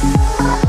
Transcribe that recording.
Música